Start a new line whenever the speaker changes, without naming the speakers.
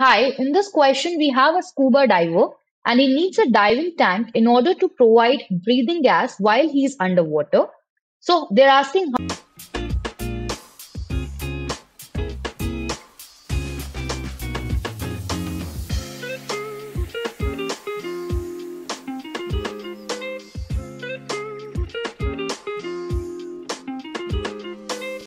Hi, in this question, we have a scuba diver and he needs a diving tank in order to provide breathing gas while he's underwater. So they're asking